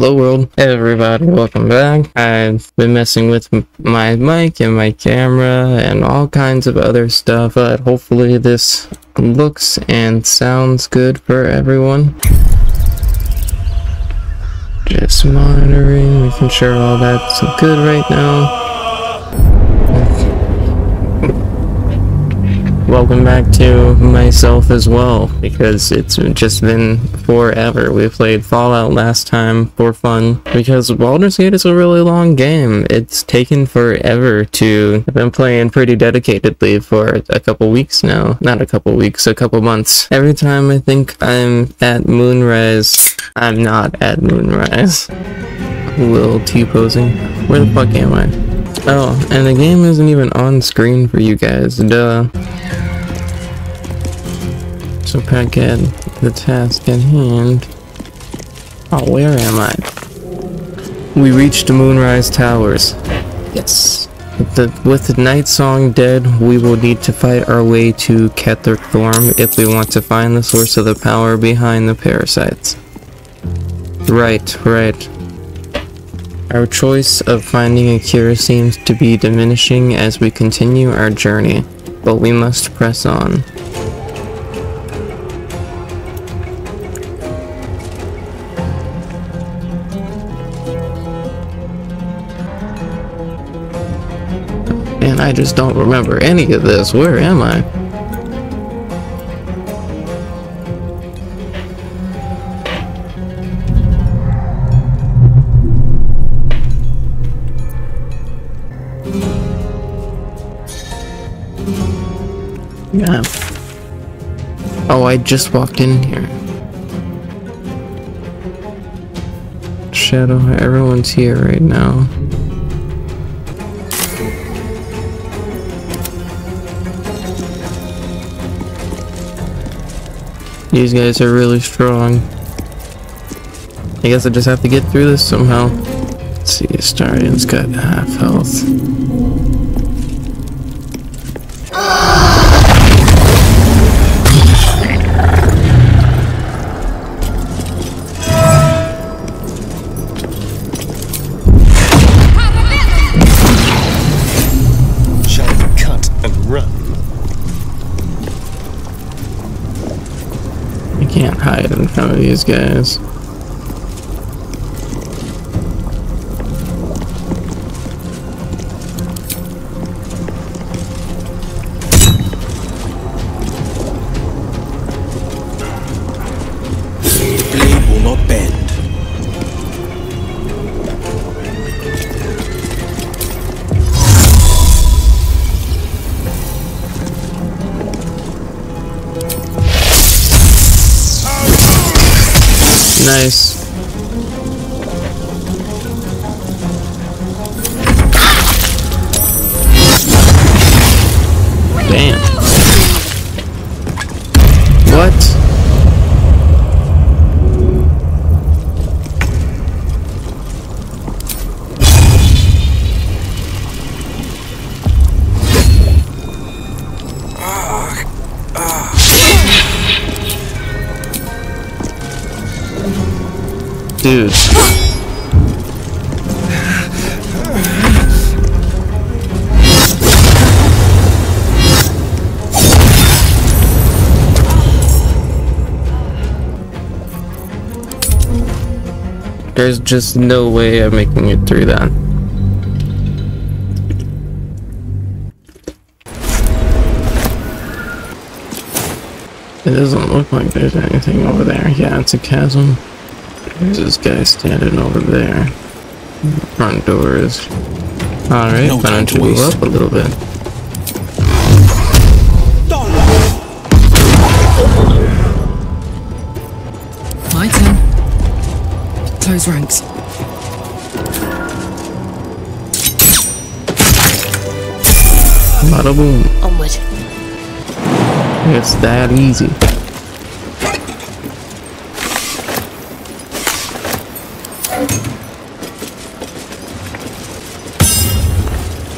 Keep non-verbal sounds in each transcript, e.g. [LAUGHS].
Hello world, everybody, welcome back. I've been messing with my mic and my camera and all kinds of other stuff, but hopefully this looks and sounds good for everyone. Just monitoring, making sure all that's good right now. Welcome back to myself as well, because it's just been forever. We played Fallout last time for fun, because Baldur's Gate is a really long game. It's taken forever to... I've been playing pretty dedicatedly for a couple weeks now. Not a couple weeks, a couple months. Every time I think I'm at Moonrise, I'm not at Moonrise. A little T-posing. Where the fuck am I? Oh, and the game isn't even on screen for you guys, duh. So back at the task at hand. Oh, where am I? We reached the Moonrise Towers. Yes. With the, with the Night Song dead, we will need to fight our way to Ketheric Thorm if we want to find the source of the power behind the parasites. Right, right. Our choice of finding a cure seems to be diminishing as we continue our journey, but we must press on. And I just don't remember any of this. Where am I? Oh, I just walked in here. Shadow, everyone's here right now. These guys are really strong. I guess I just have to get through this somehow. Let's see, Astarion's got half health. These guys. There's just no way I'm making it through that. It doesn't look like there's anything over there. Yeah, it's a chasm. There's this guy standing over there. Front door is. Alright, No why don't you move up a little bit? Close ranks. Bada boom. Onward. It's that easy.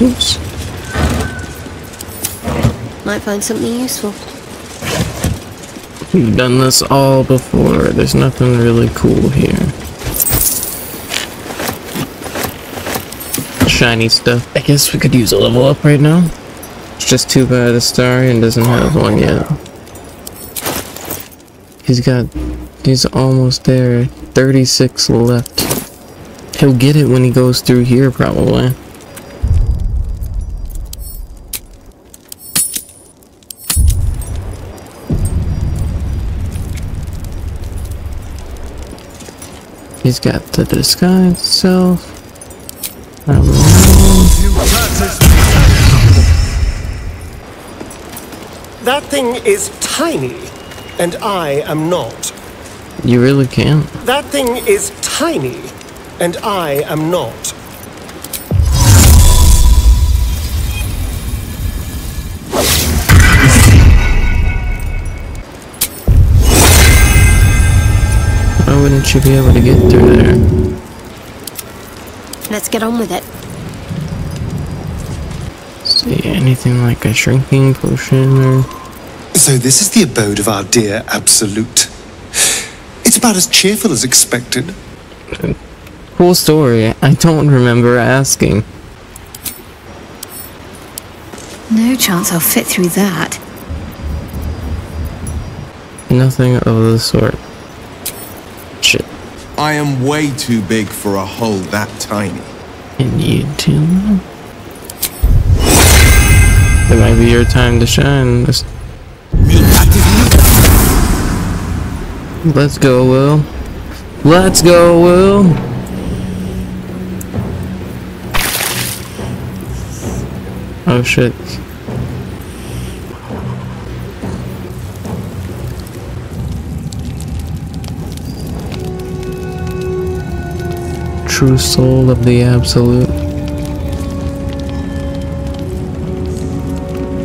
Oops. Might find something useful. We've done this all before. There's nothing really cool here. Shiny stuff. I guess we could use a level up right now. It's just too bad Astarion doesn't have one yet. He's got... He's almost there. 36 left. He'll get it when he goes through here, probably. He's got the disguise itself. I thing is tiny, and I am not. You really can't. That thing is tiny, and I am not. Why wouldn't you be able to get through there? Let's get on with it. See anything like a shrinking potion or So this is the abode of our dear Absolute. It's about as cheerful as expected. cool story. I don't remember asking. No chance I'll fit through that. Nothing of the sort. Shit. I am way too big for a hole that tiny. And you too. It might be your time to shine. Let's, let's go, Wyll. Let's go, Wyll. Oh shit. True soul of the absolute.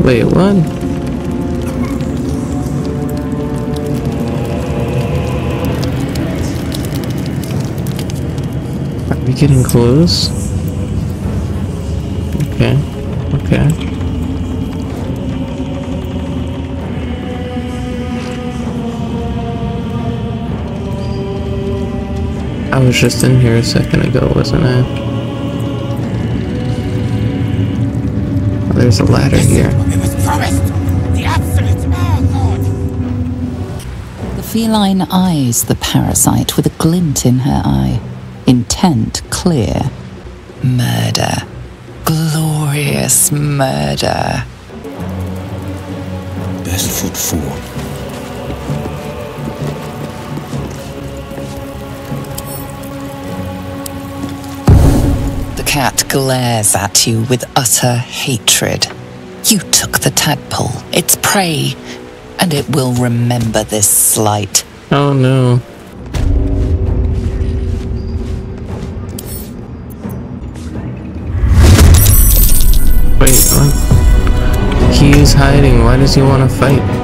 Wait, what? Getting close? Okay, okay. I was just in here a second ago, wasn't I? Oh, there's a ladder here. It was promised! The absolute The feline eyes the parasite with a glint in her eye. Intent clear. Murder. Glorious murder. Best foot forward. The cat glares at you with utter hatred. You took the tadpole, its prey, and it will remember this slight. Oh no. He's hiding. Why does he want to fight?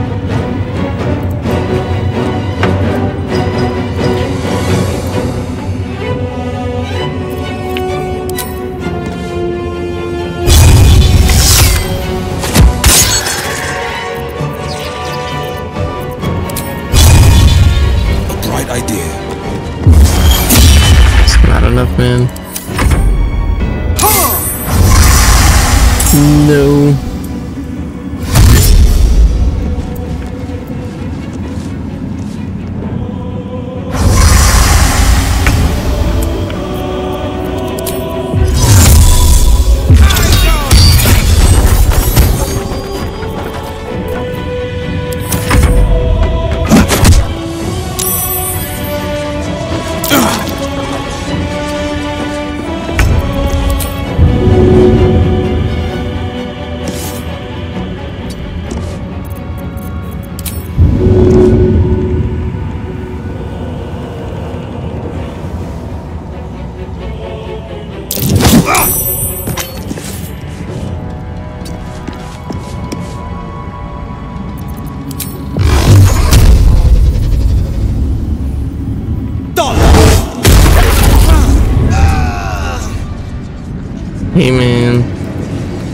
Hey man,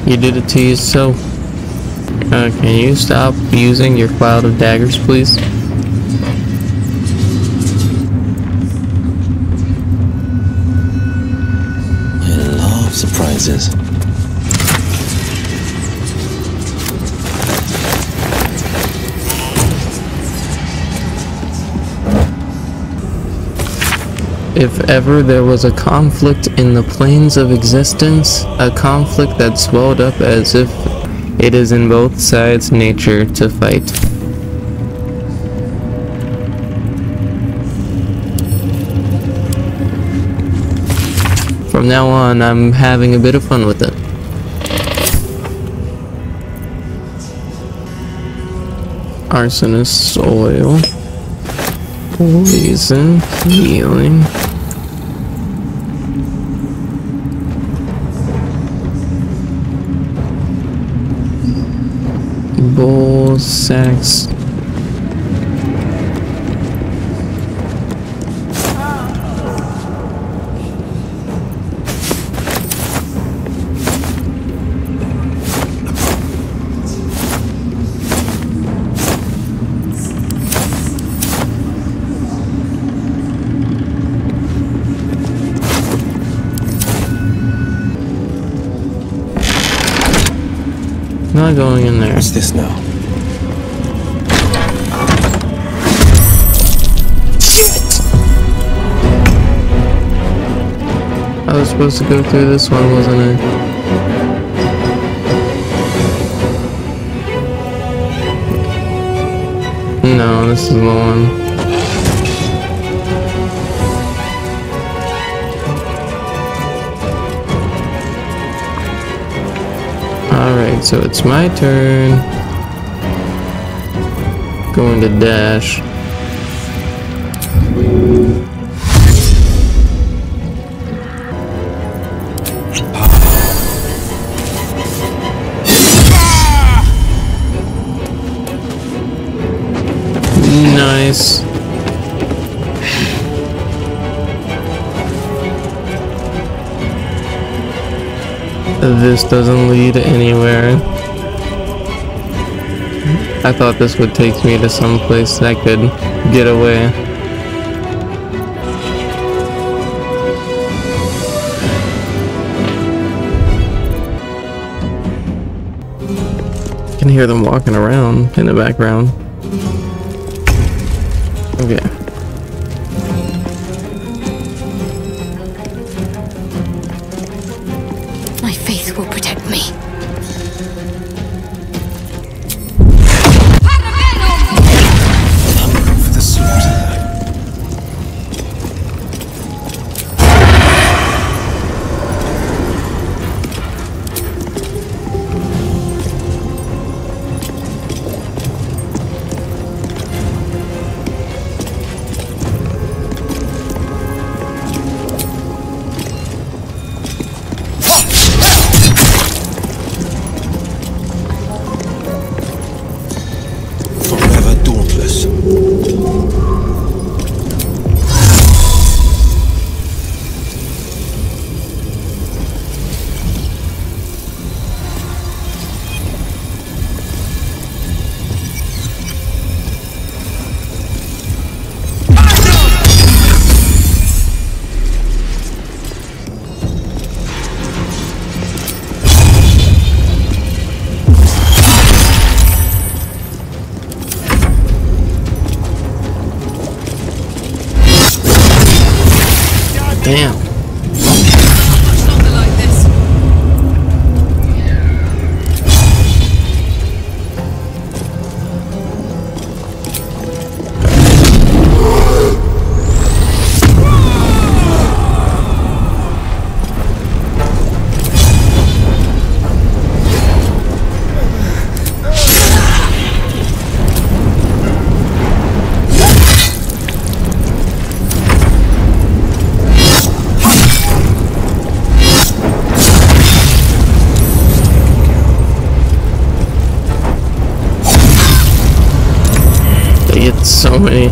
you did it to yourself. Uh, can you stop using your cloud of daggers, please? He loves surprises. If ever there was a conflict in the planes of existence, a conflict that swelled up as if it is in both sides' nature to fight. From now on, I'm having a bit of fun with it. Arsonist oil. Poison. Healing. Sex. Not going in there. What's this now? I was supposed to go through this one, wasn't I? No, this is the one. Alright, so it's my turn. Going to dash. This doesn't lead anywhere. I thought this would take me to some place I could get away. I can hear them walking around in the background.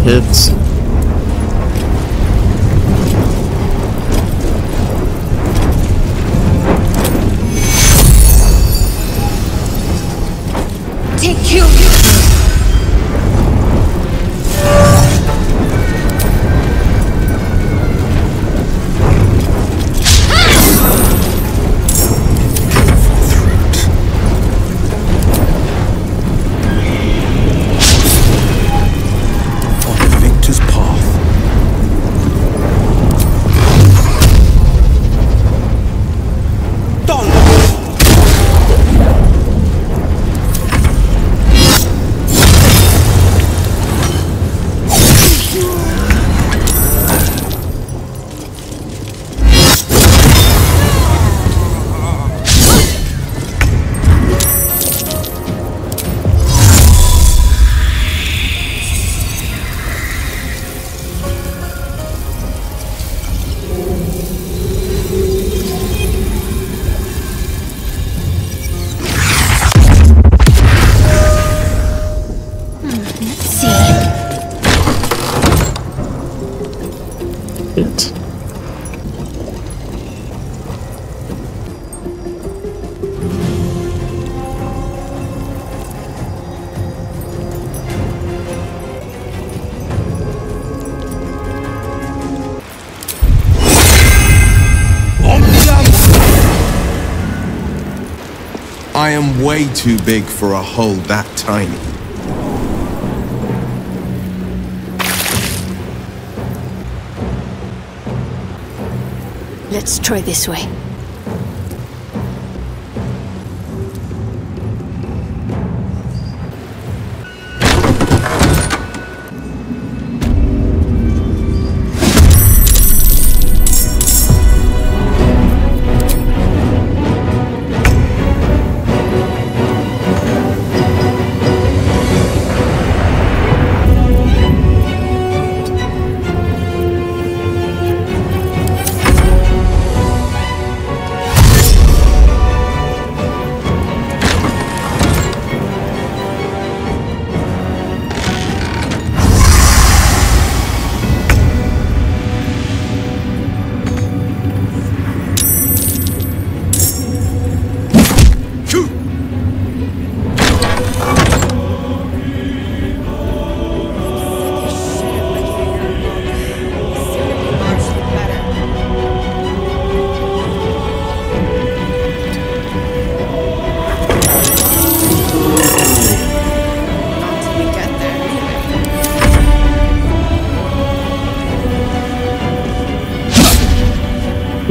Hits. Way too big for a hole that tiny. Let's try this way.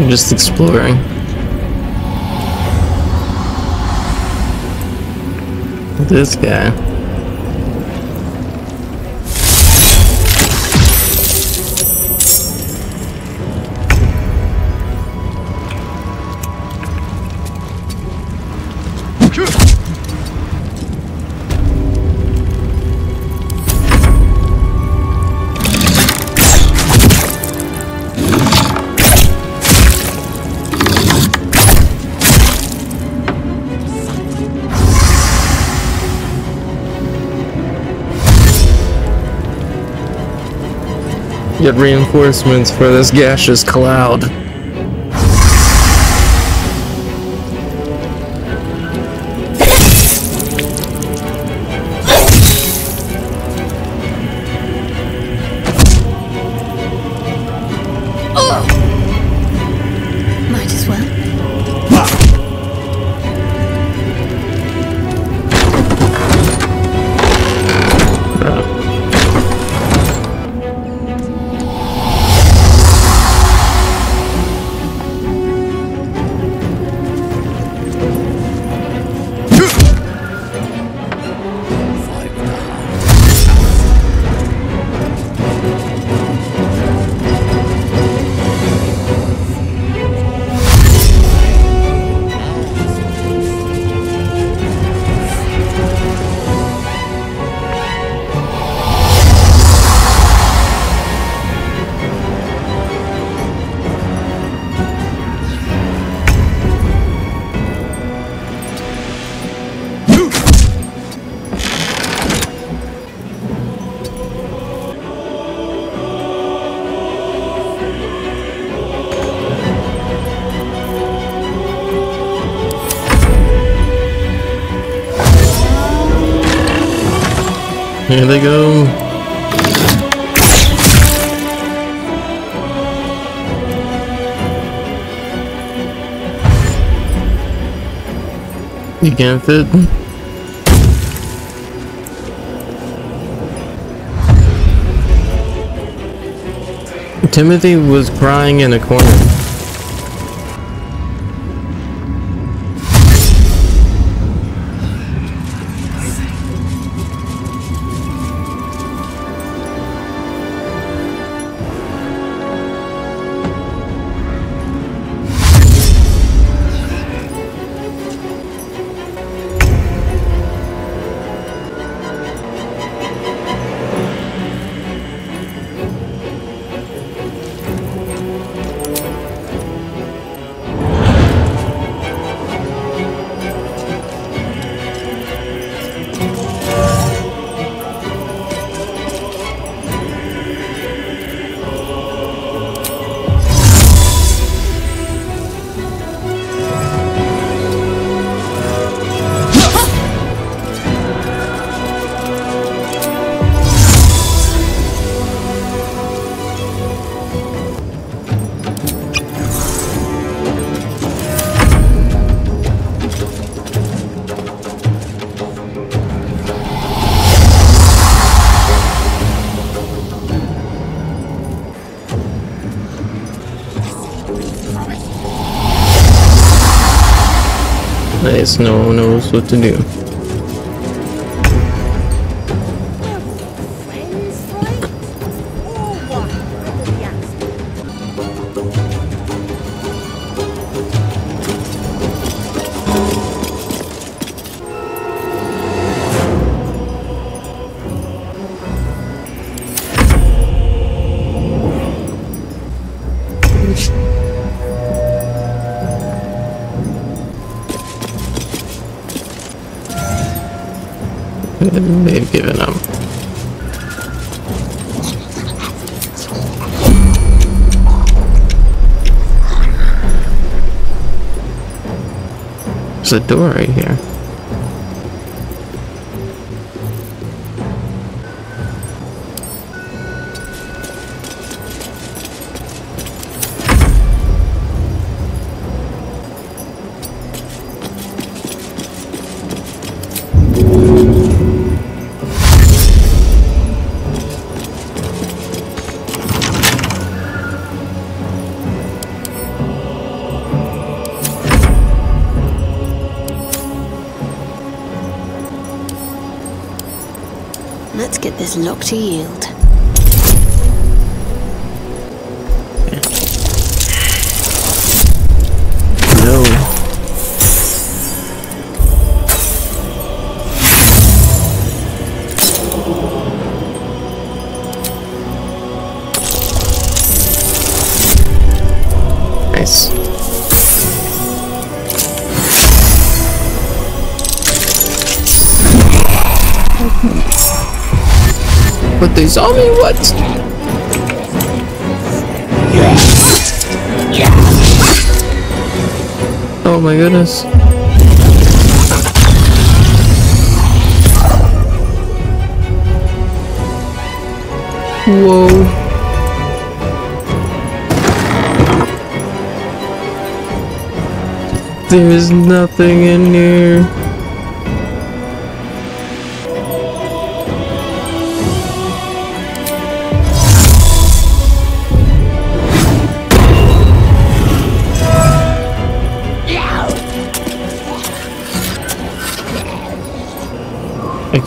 I'm just exploring. This guy. Get reinforcements for this gaseous cloud. Here they go. You can't fit. Timothy was crying in a corner. No one knows what to do. A door right here. Lock to yield. They saw me, what? Oh my goodness. Whoa. There's nothing in here.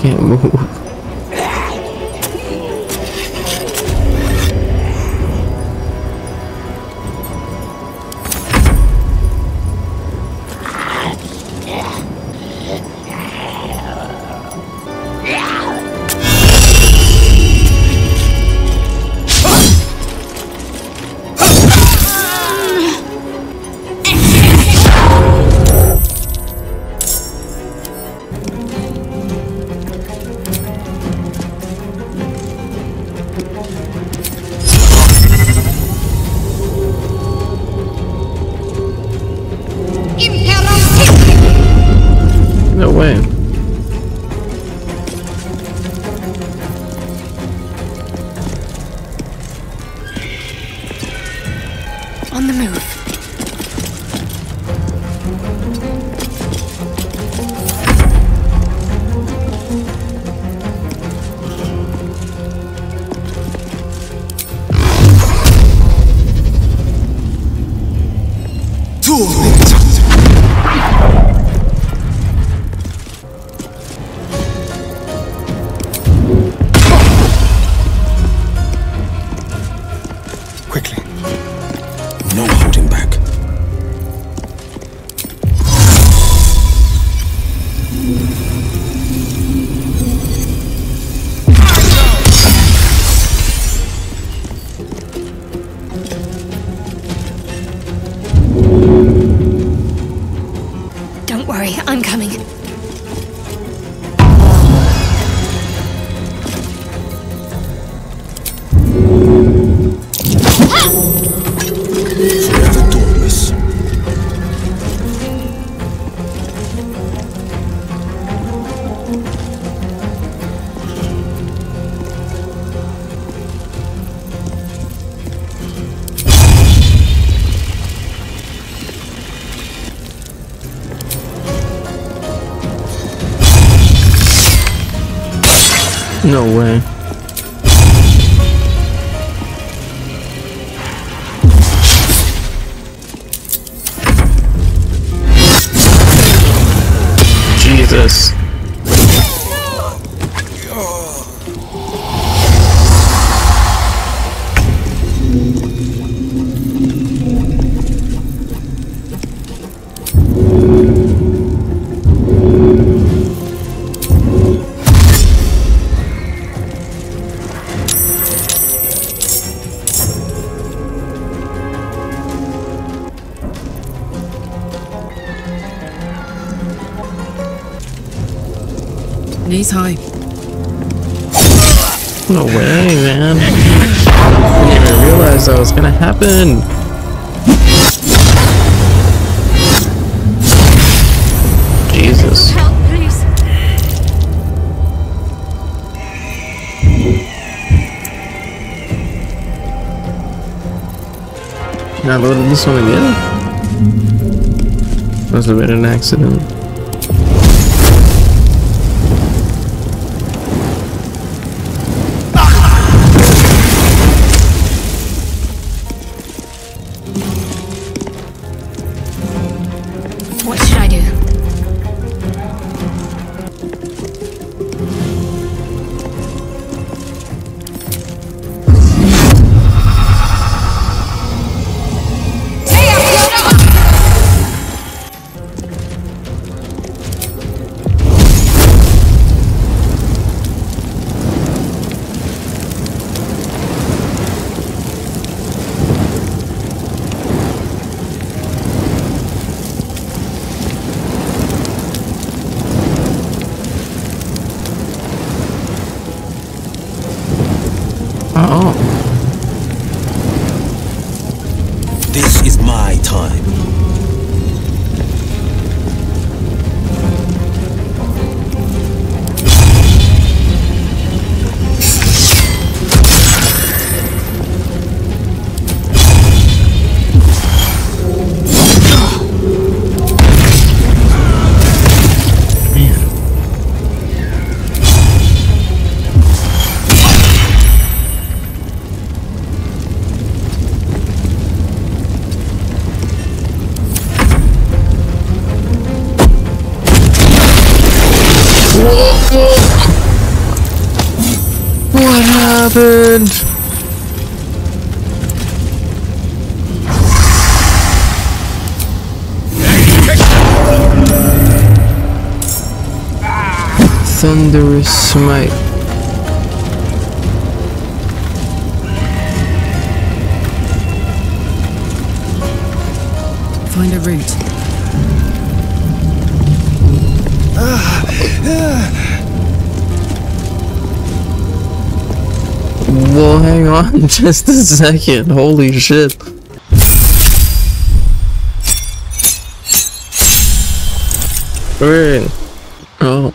Can't move. On the move. No way. Knees high. No way, man. I didn't even realize that was gonna happen. Jesus. Help, please. Can I load this one again? Must have been an accident. On [LAUGHS] just a second. Holy shit. Wait. Oh.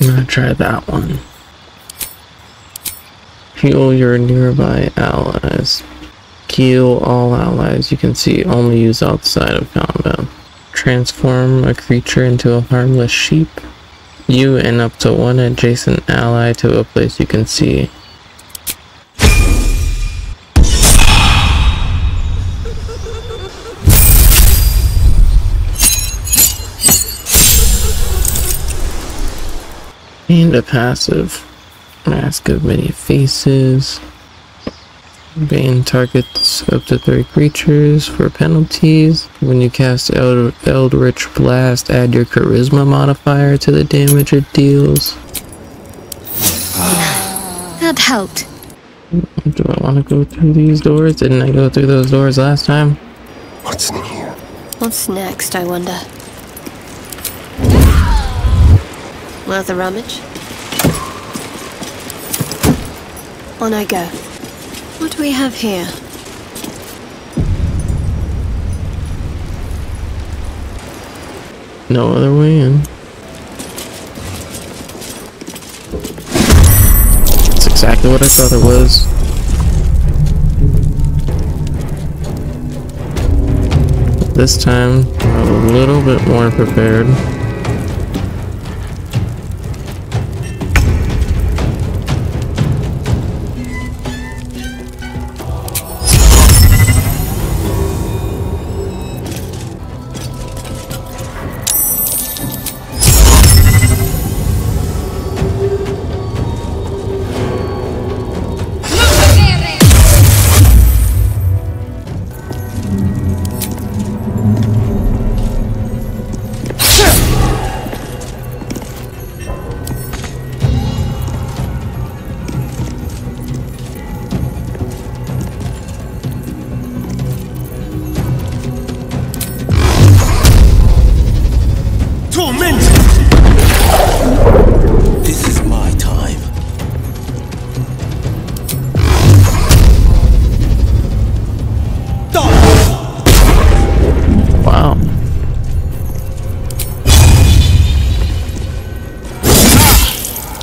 I'm gonna try that one. Heal your nearby allies. Kill all allies you can see only use outside of combat. Transform a creature into a harmless sheep. You and up to one adjacent ally to a place you can see. And a passive. Mask of many faces. Bane targets up to three creatures for penalties. When you cast Eld- Eldritch Blast, add your Charisma modifier to the damage it deals. [SIGHS] That helped. Do I want to go through these doors? Didn't I go through those doors last time? What's in here? What's next, I wonder? Worth a rummage? On I go. What do we have here? No other way in. It's exactly what I thought it was. This time, I'm a little bit more prepared.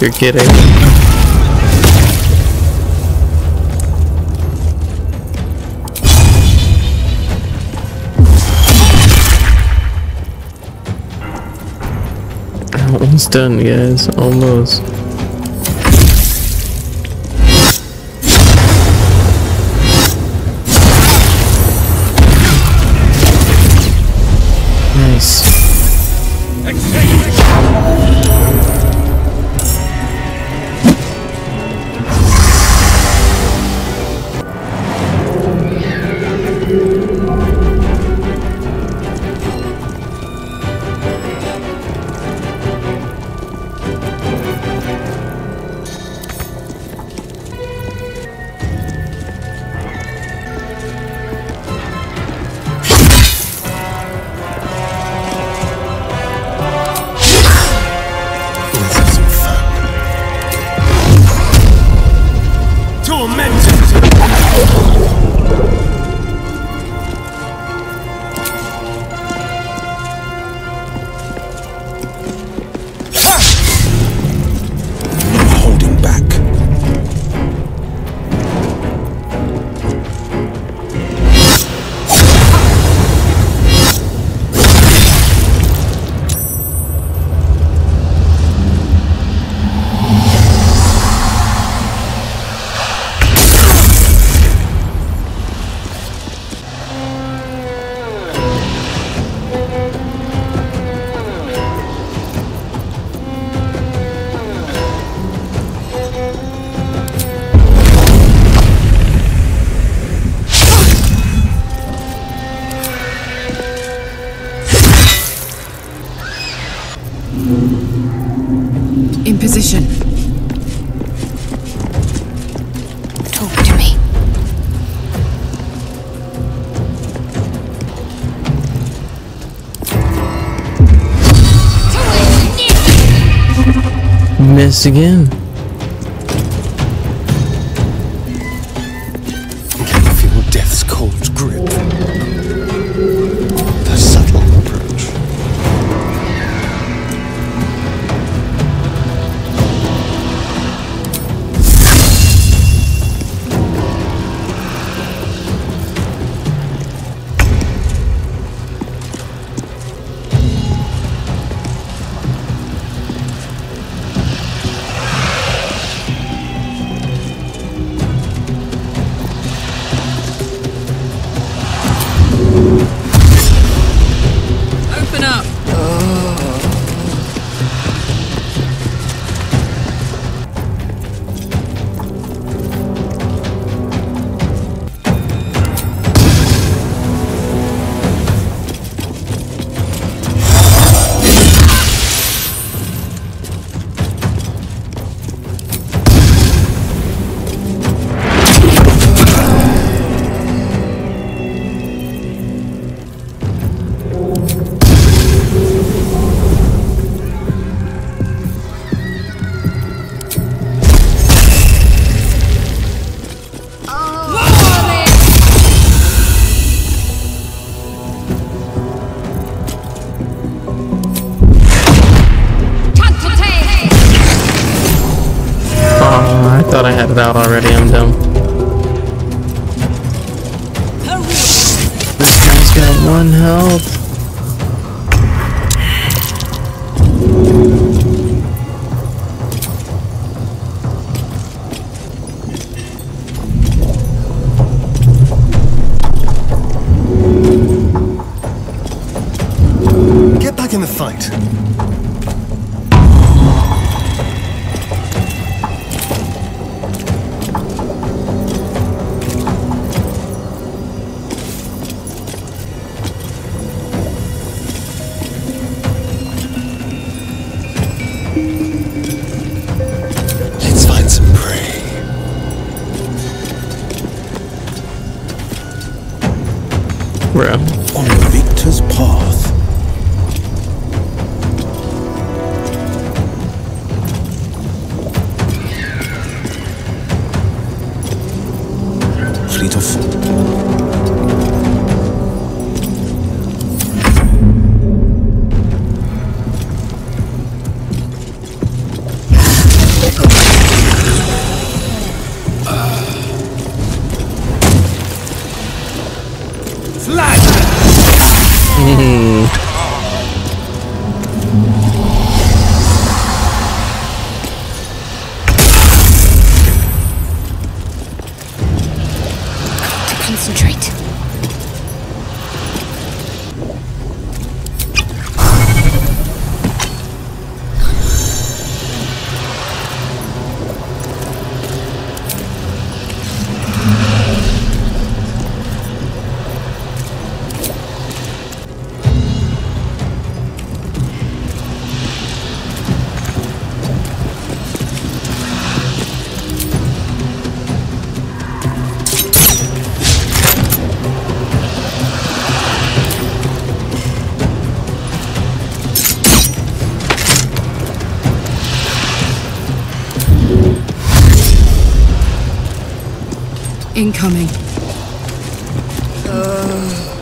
You're kidding. Almost done, guys. Almost. Miss again. Fight. Incoming. I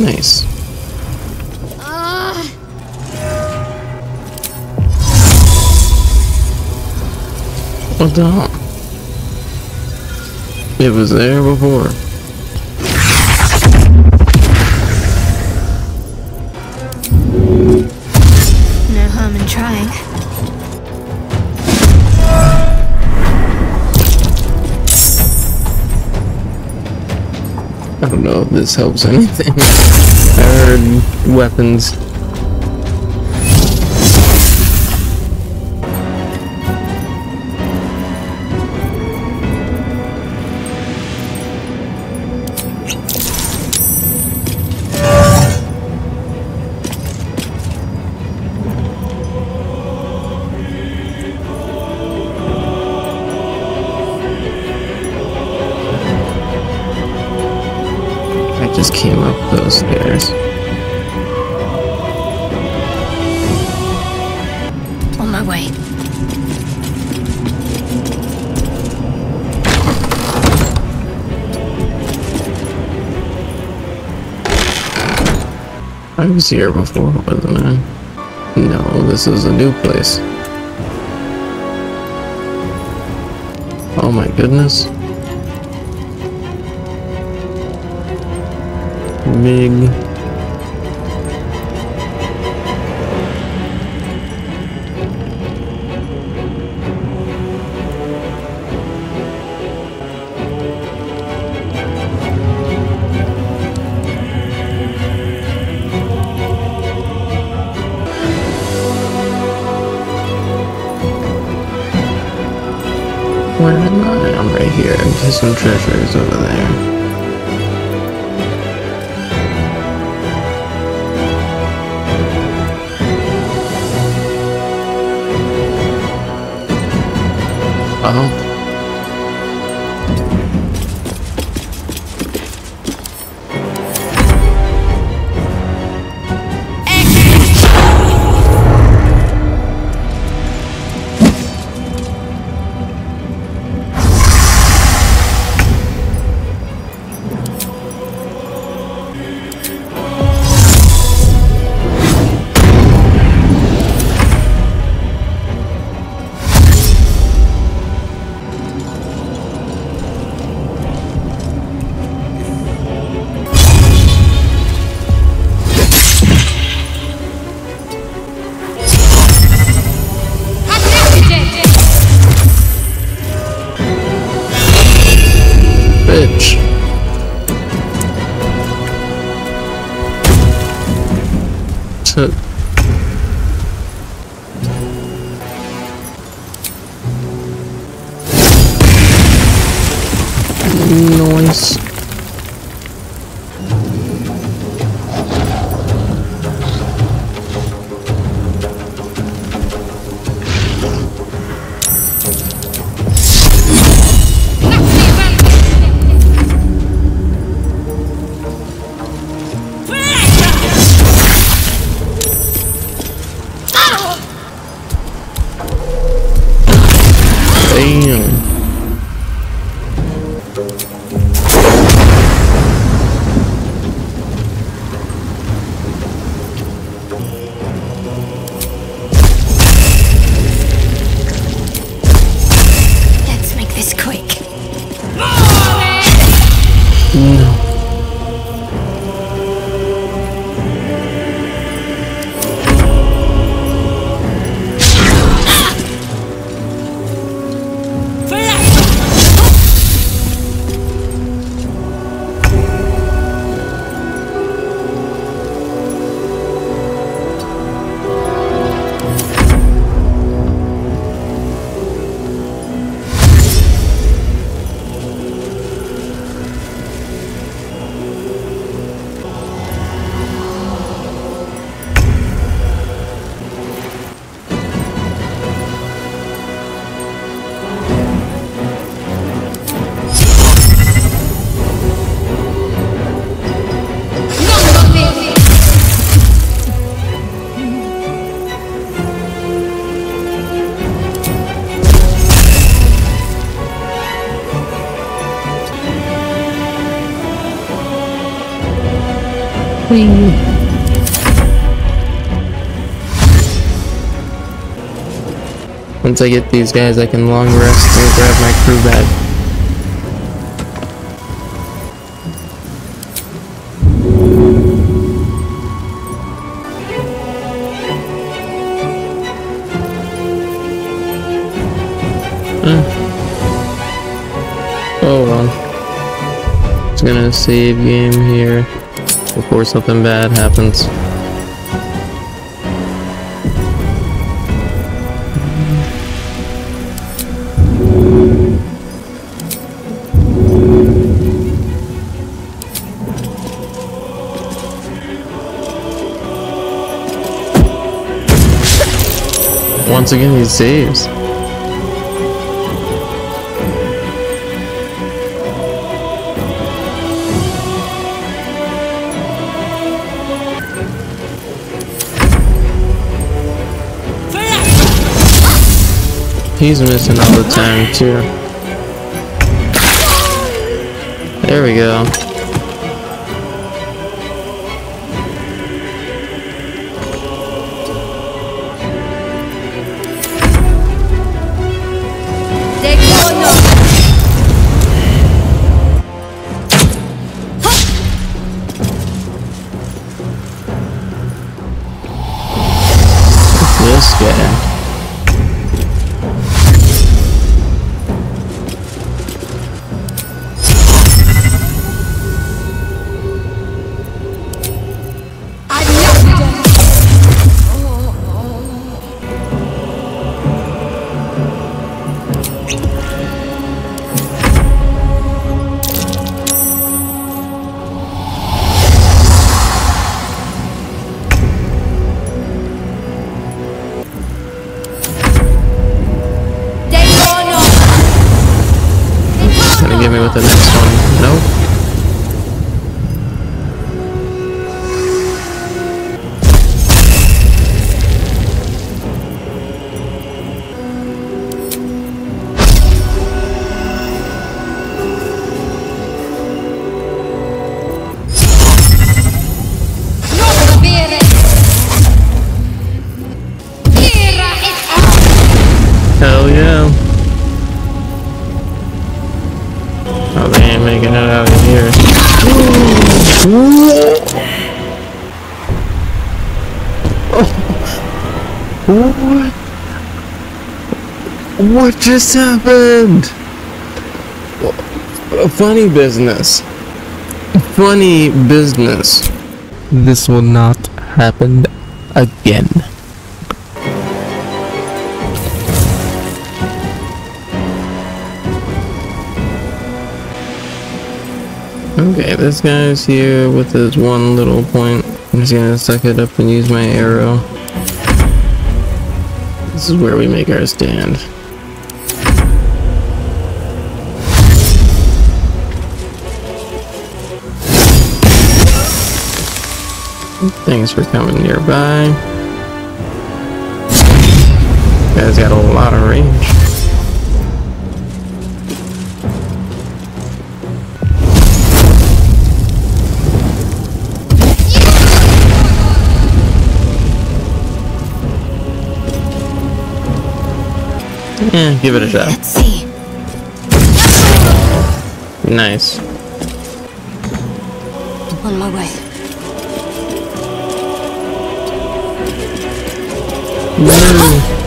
Nice. What the hell? It was there before. Don't know if this helps anything. [LAUGHS] I heard weapons. Here before, wasn't I? No, this is a new place. Oh my goodness. Big. Here. There's some treasures over there. Once I get these guys, I can long rest and grab my crew bag. Hmm. Oh well. Just gonna save game here before something bad happens. Once again, he saves. He's missing all the time too. There we go. Just happened? Funny business. Funny business. This will not happen again. Okay, this guy's here with his one little point. I'm just gonna suck it up and use my arrow. This is where we make our stand. Thanks for coming nearby. Guy's got a lot of range. Yeah, give it a shot. Let's see. Nice. On my way. Woo.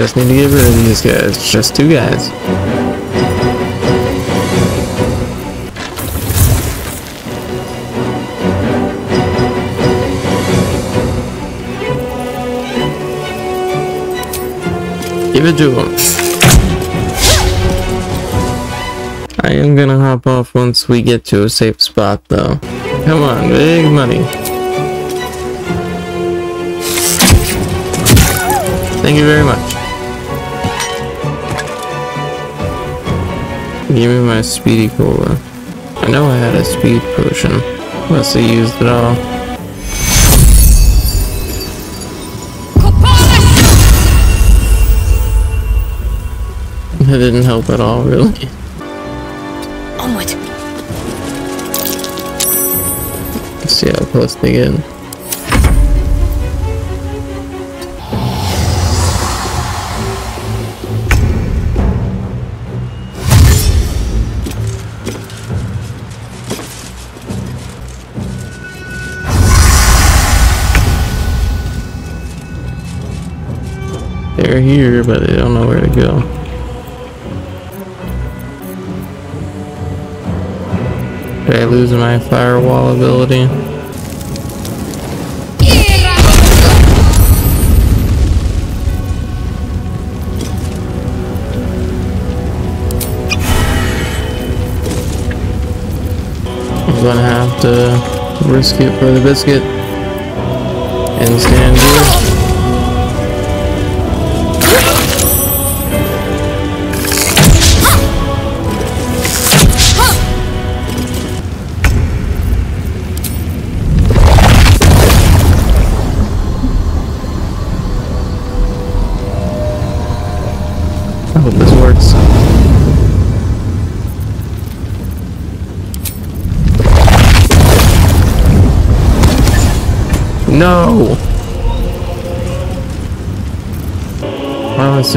Just need to get rid of these guys. Just two guys. Give it to him. I am gonna hop off once we get to a safe spot though. Come on, big money. Thank you very much. Give me my speedy cola. I know I had a speed potion. Must have used it all. That didn't help at all, really. Onward. Let's see how close they get. Here, but they don't know where to go. Did I lose my firewall ability? I'm gonna have to risk it for the biscuit and stand here.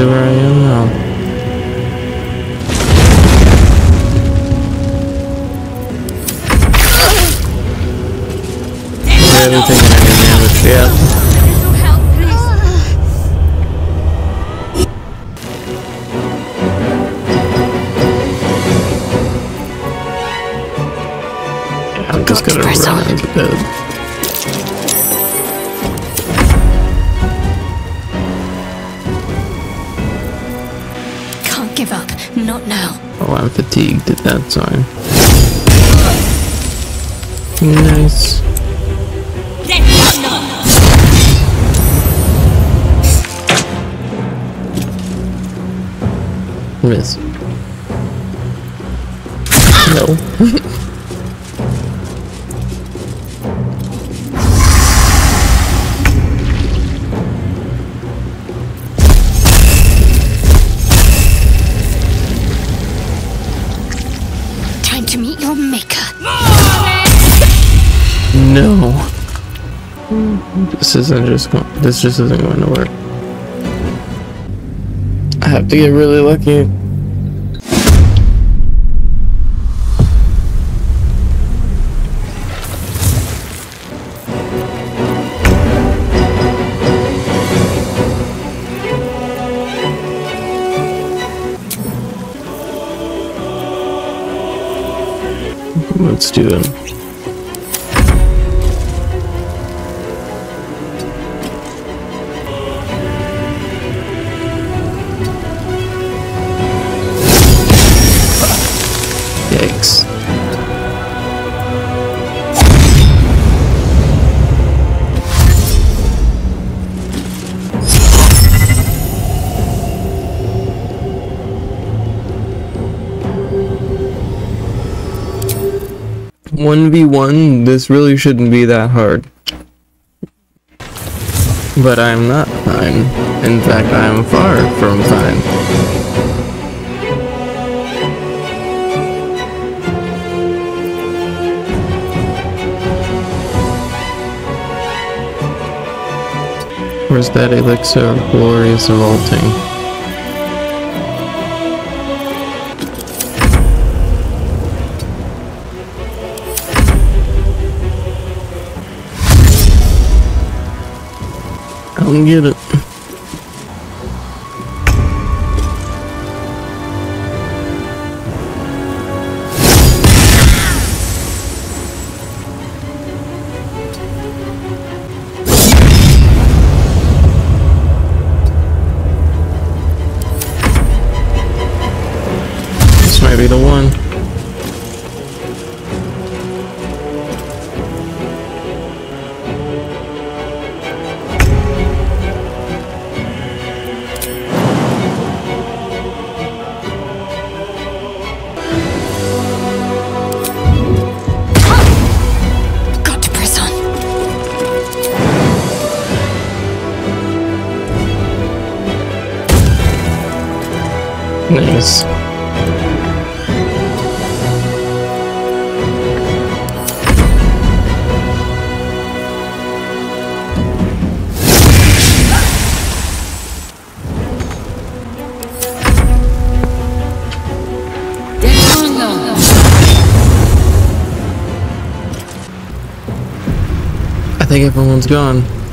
See where I am isn't just going. This just isn't going to work. I have to get really lucky. Let's do it. 1v1, this really shouldn't be that hard. But I am not fine. In fact, I am far from fine. Where's that elixir glorious vaulting? Don't get it. I think everyone's gone.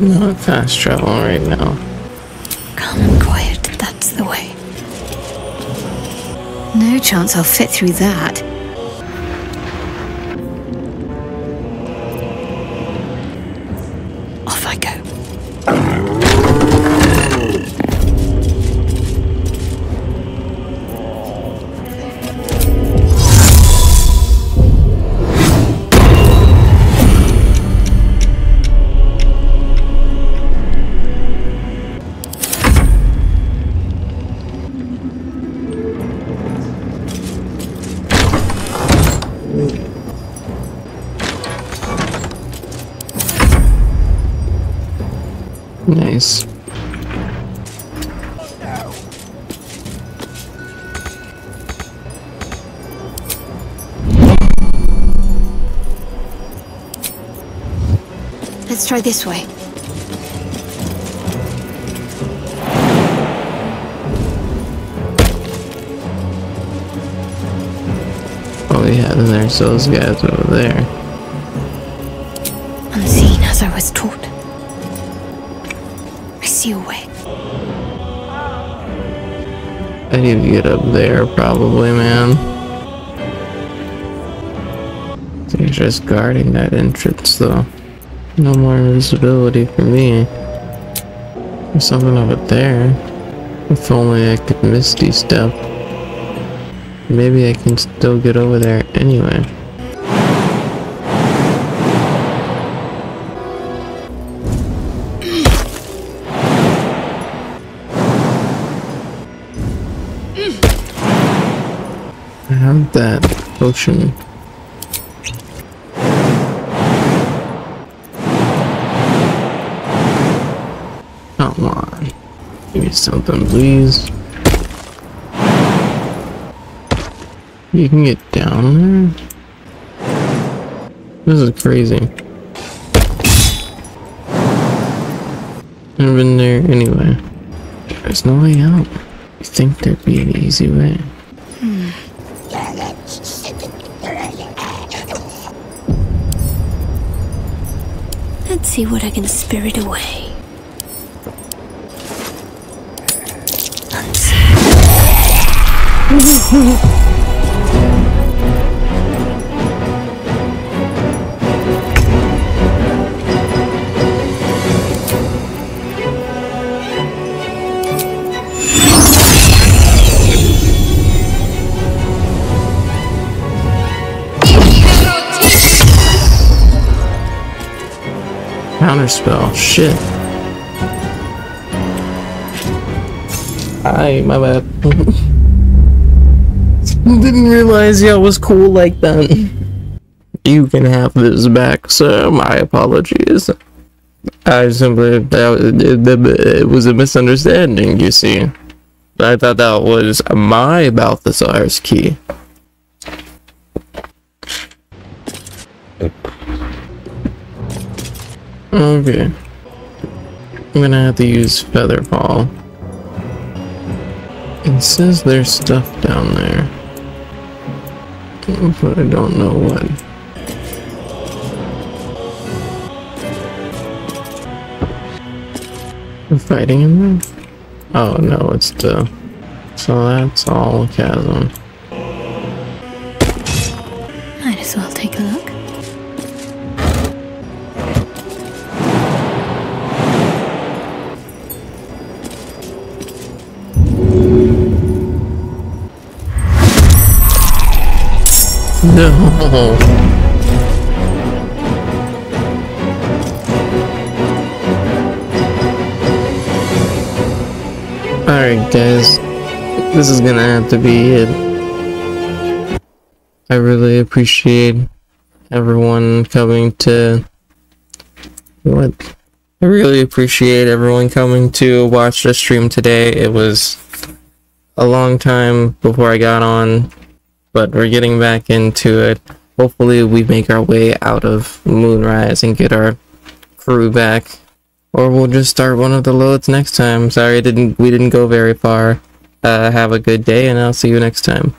Not fast travel right now. Calm and quiet, that's the way. No chance I'll fit through that. Try this way. Oh yeah, then there's those guys over there. Unseen as I was taught. I easy way. I need to get up there, probably, man. They're just guarding that entrance, though. No more invisibility for me. There's something over there. If only I could misty step. Maybe I can still get over there anyway. I have that potion. Me something, please. You can get down there? This is crazy. I've been there anyway. There's no way out. You think there'd be an easy way? Let's see what I can spirit away. Counterspell. Shit. Hi, my bad. [LAUGHS] Didn't realize y'all was cool like that. You can have this back, sir. My apologies. I simply that it was a misunderstanding. You see, I thought that was my Balthazar's key. Okay. I'm gonna have to use Featherfall. It says there's stuff down there. But I don't know what. We're fighting in there? Oh no, it's the... So that's all chasm. Might as well take a look. No. [LAUGHS] Alright guys, this is gonna have to be it. I really appreciate everyone coming to... What? I really appreciate everyone coming to watch the stream today. It was a long time before I got on, but we're getting back into it. Hopefully we make our way out of Moonrise and get our crew back. Or we'll just start one of the loads next time. Sorry, didn't we didn't go very far. Uh, have a good day, and I'll see you next time.